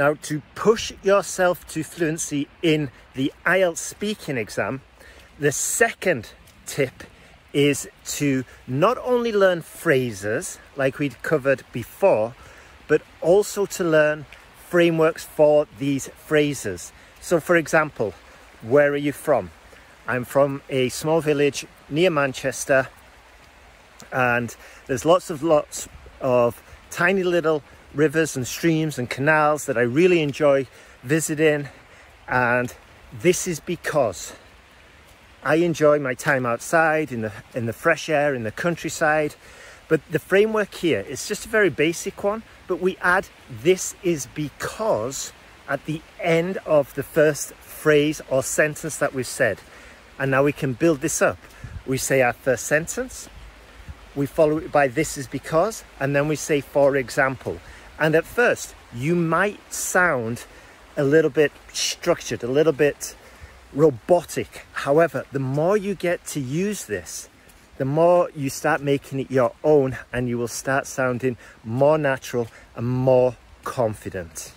Now, to push yourself to fluency in the IELTS speaking exam, the second tip is to not only learn phrases like we'd covered before, but also to learn frameworks for these phrases. So for example, where are you from? I'm from a small village near Manchester and there's lots of lots of tiny little rivers and streams and canals that I really enjoy visiting. And this is because I enjoy my time outside in the in the fresh air in the countryside. But the framework here is just a very basic one but we add this is because at the end of the first phrase or sentence that we've said. And now we can build this up. We say our first sentence we follow it by this is because and then we say for example and at first you might sound a little bit structured a little bit robotic. However, the more you get to use this, the more you start making it your own and you will start sounding more natural and more confident.